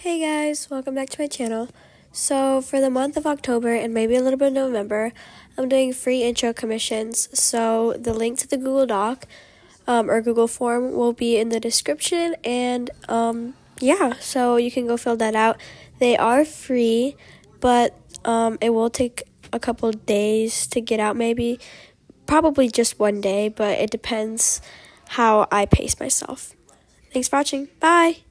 Hey guys, welcome back to my channel. So, for the month of October and maybe a little bit of November, I'm doing free intro commissions. So, the link to the Google Doc um, or Google form will be in the description, and um, yeah, so you can go fill that out. They are free, but um, it will take a couple days to get out, maybe probably just one day, but it depends how I pace myself. Thanks for watching. Bye.